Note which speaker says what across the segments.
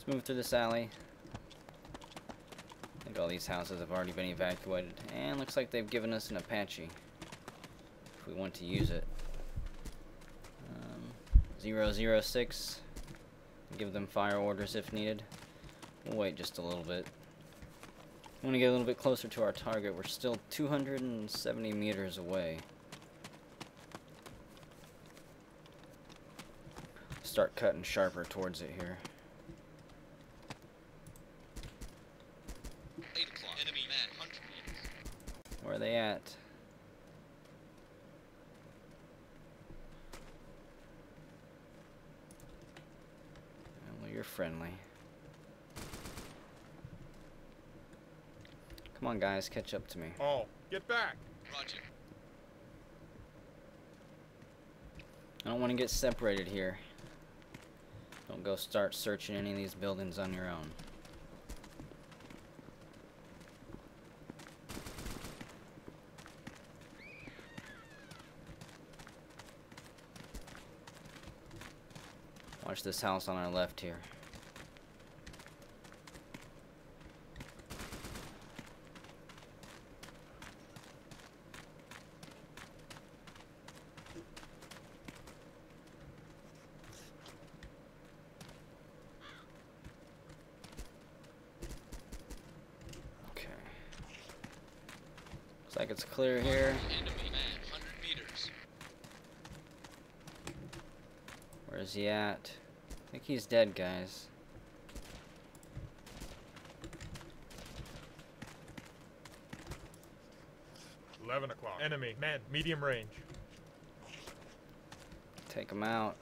Speaker 1: Let's move through this alley. I think all these houses have already been evacuated. And looks like they've given us an Apache. If we want to use it. Um, 006. Give them fire orders if needed. We'll wait just a little bit. I want to get a little bit closer to our target. We're still 270 meters away. Start cutting sharper towards it here.
Speaker 2: Eight o'clock. Enemy man, 100 meters.
Speaker 1: Where are they at? Well, you're friendly. Come on, guys, catch up to me.
Speaker 3: Oh, get back.
Speaker 2: Roger.
Speaker 1: I don't want to get separated here. Don't go start searching any of these buildings on your own. This house on our left here. Okay. Looks like it's clear here.
Speaker 2: Enemy man, 100 meters.
Speaker 1: Where is he at? I think he's dead, guys.
Speaker 3: Eleven o'clock. Enemy, man, medium range.
Speaker 1: Take him out.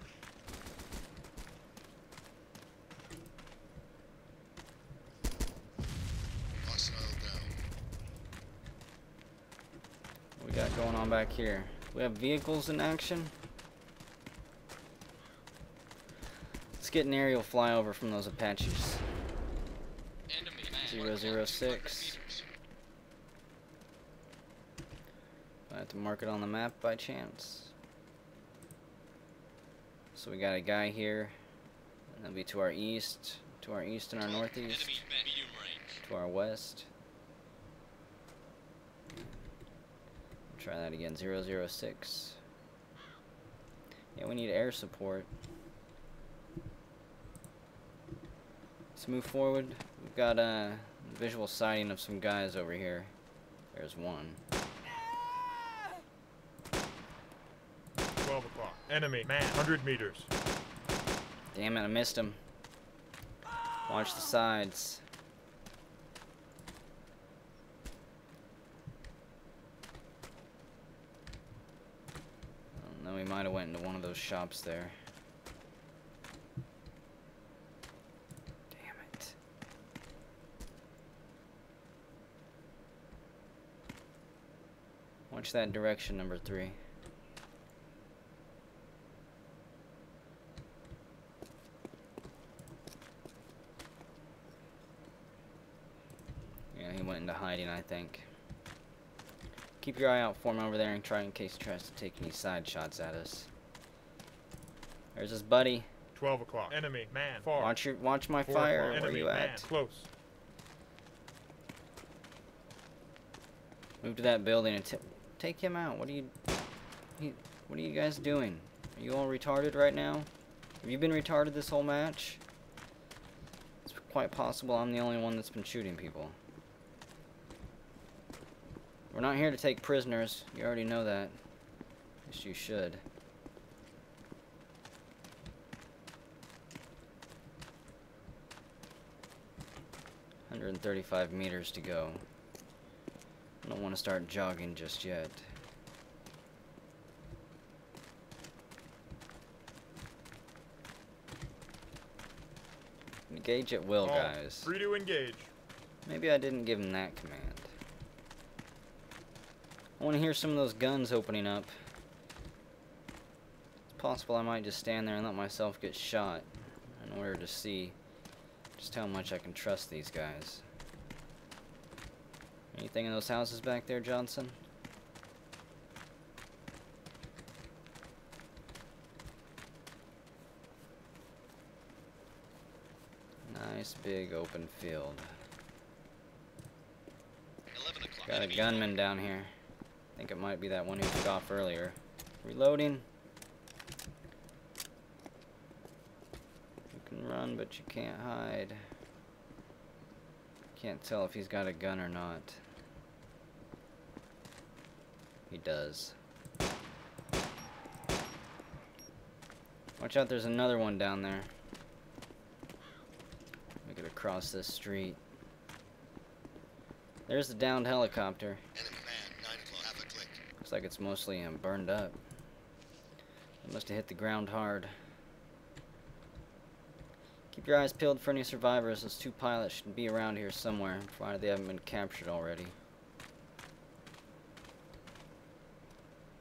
Speaker 1: What we got going on back here? We have vehicles in action. Let's get an aerial flyover from those Apaches.
Speaker 2: Enemy man,
Speaker 1: Zero,
Speaker 2: 100
Speaker 1: zero, six.
Speaker 2: meters.
Speaker 1: I have to mark it on the map by chance. So we got a guy here. And that'll be to our east, to our east and our northeast,
Speaker 2: Enemy man, medium range.
Speaker 1: to our west. Try that again, 006. Yeah, we need air support. Let's move forward. We've got a visual sighting of some guys over here. There's one.
Speaker 3: Twelve o'clock. Enemy, man, hundred meters.
Speaker 1: Damn it, I missed him. Watch the sides. Oh, no, we might have went into one of those shops there. Damn it. Watch that direction, number three. Yeah, he went into hiding, I think. Keep your eye out for him over there and try in case he tries to take any side shots at us. There's his buddy.
Speaker 3: Twelve o'clock. Enemy, man, far.
Speaker 1: Watch your watch my
Speaker 3: Four
Speaker 1: fire.
Speaker 3: o'clock.
Speaker 1: Where
Speaker 3: Enemy,
Speaker 1: you
Speaker 3: man,
Speaker 1: at?
Speaker 3: close.
Speaker 1: Move to that building and t take him out. What are you he, what are you guys doing? Are you all retarded right now? Have you been retarded this whole match? It's quite possible I'm the only one that's been shooting people. We're not here to take prisoners. You already know that. Yes, you should. Hundred and thirty-five meters to go. I don't want to start jogging just yet. Engage at will,
Speaker 3: All,
Speaker 1: guys.
Speaker 3: Free to engage.
Speaker 1: Maybe I didn't give him that command. I want to hear some of those guns opening up. It's possible I might just stand there and let myself get shot in order to see just how much I can trust these guys. Anything in those houses back there, Johnson? nice big open field. Got a gunman down here. I think it might be that one who took off earlier. Reloading. You can run, but you can't hide. Can't tell if he's got a gun or not. He does. Watch out, there's another one down there. Make it across this street. There's the downed helicopter.
Speaker 2: Enemy man, 9 o'clock. Half a click.
Speaker 1: Looks like it's mostly um, burned up. It must have hit the ground hard. Keep your eyes peeled for any survivors. Those two pilots should be around here somewhere, provided they haven't been captured already.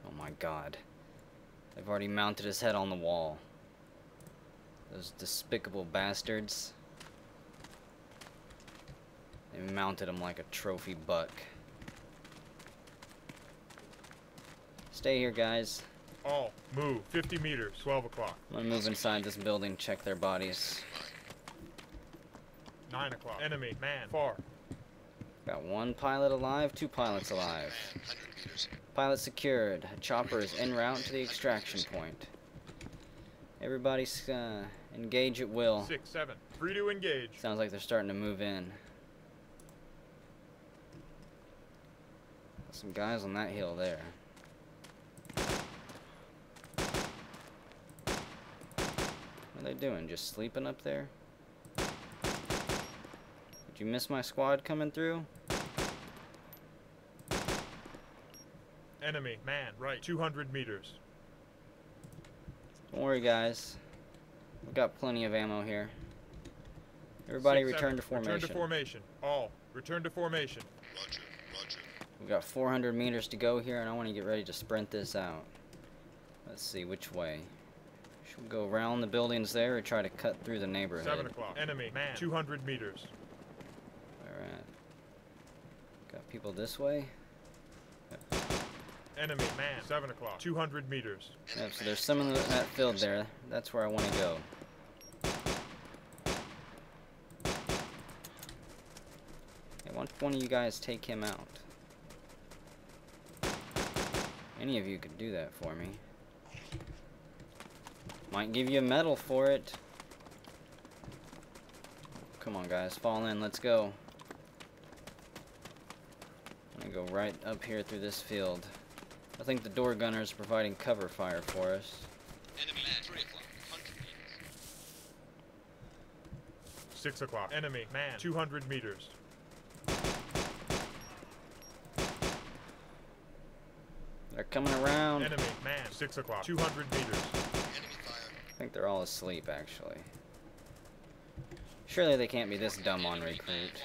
Speaker 1: Oh my god. They've already mounted his head on the wall. Those despicable bastards. They mounted him like a trophy buck. Stay here, guys.
Speaker 3: All, move. 50 meters. 12 o'clock.
Speaker 1: I'm gonna move inside this building, check their bodies.
Speaker 3: 9 o'clock. Enemy, man, far.
Speaker 1: Got one pilot alive, two pilots alive.
Speaker 2: Man, 100 meters.
Speaker 1: Pilot secured. A chopper is en route to the extraction point. Everybody uh, engage at will.
Speaker 3: 6, 7. Free to engage.
Speaker 1: Sounds like they're starting to move in. Some guys on that hill there. What are they doing? Just sleeping up there? Did you miss my squad coming through?
Speaker 3: Enemy, man, right. 200 meters.
Speaker 1: Don't worry, guys. We've got plenty of ammo here. Everybody
Speaker 3: Six,
Speaker 1: return
Speaker 3: seven.
Speaker 1: to formation.
Speaker 3: Return to formation. All, return to formation.
Speaker 2: Roger, roger.
Speaker 1: We've got 400 meters to go here, and I want to get ready to sprint this out. Let's see, which way? Should we go around the buildings there or try to cut through the neighborhood?
Speaker 3: 7 o'clock. Enemy, man, 200 meters.
Speaker 1: Alright. Got people this way?
Speaker 3: Enemy, man, 7 o'clock. 200 meters.
Speaker 1: Yep, so there's some in the, that field there. That's where I want to go. Why don't one of you guys take him out? Any of you could do that for me. Might give you a medal for it. Come on, guys, fall in. Let's go. I'm gonna go right up here through this field. I think the door gunner is providing cover fire for us.
Speaker 2: Enemy man, 3 o'clock. 100 meters.
Speaker 3: 6 o'clock. Enemy, man, 200 meters.
Speaker 1: They're coming around.
Speaker 3: Enemy, man, 6 o'clock. 200 meters.
Speaker 2: Enemy fire.
Speaker 1: I think they're all asleep, actually. Surely they can't be this dumb on
Speaker 2: Enemy man,
Speaker 1: recruit.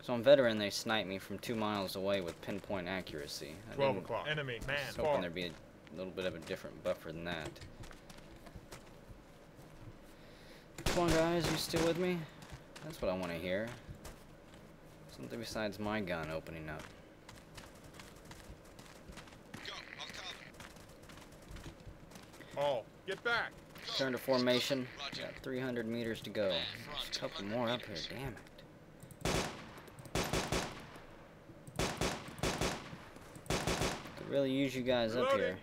Speaker 2: Far.
Speaker 1: So on veteran, they snipe me from two miles away with pinpoint accuracy. I
Speaker 3: 12 o'clock. Enemy, man,
Speaker 1: I was hoping
Speaker 3: far.
Speaker 1: there'd be a little bit of a different buffer than that. Come on, guys, you still with me? That's what I want to hear. Something besides my gun opening up.
Speaker 2: Go,
Speaker 3: All, get back.
Speaker 1: Turn to formation. Got 300 meters to go. There's a couple more up here. Damn it. Could really use you guys up here.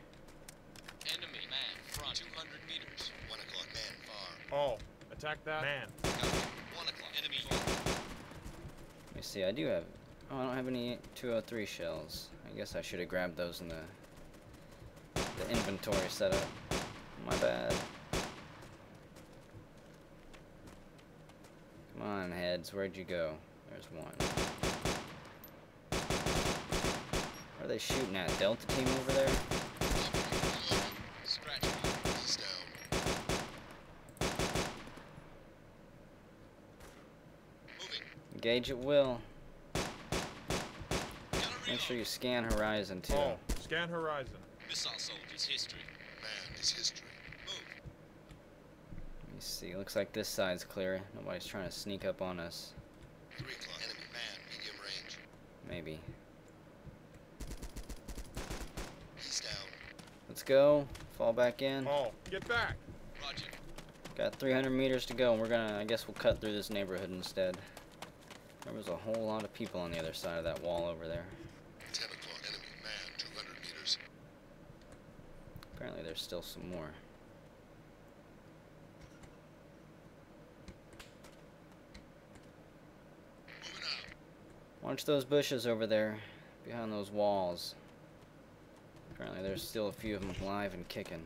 Speaker 2: Enemy man, front. 200 meters. 1 o'clock man, far.
Speaker 3: All, attack that. Man,
Speaker 2: Got 1 o'clock. Enemy.
Speaker 1: Let me see. I do have. Oh, I don't have any 203 shells. I guess I should have grabbed those in the the inventory setup. My bad. Come on, heads. Where'd you go? There's one. What are they shooting at? Delta team over there?
Speaker 2: Scratch me. He's down. Moving.
Speaker 1: Engage at will. Make sure you scan horizon too.
Speaker 3: all, scan horizon.
Speaker 2: Missile soldiers history. Man is history. Move.
Speaker 1: Let me see. Looks like this side's clear. Nobody's trying to sneak up on us.
Speaker 2: 3 o'clock. Enemy man, medium range.
Speaker 1: Maybe.
Speaker 2: He's down.
Speaker 1: Let's go. Fall back in.
Speaker 3: All, get back.
Speaker 2: Roger.
Speaker 1: Got 300 meters to go, and we're gonna, I guess we'll cut through this neighborhood instead. There was a whole lot of people on the other side of that wall over there.
Speaker 2: 10 o'clock. Enemy man, 200 meters.
Speaker 1: Apparently there's still some more. Watch those bushes over there, behind those walls. Apparently there's still a few of them alive and kicking.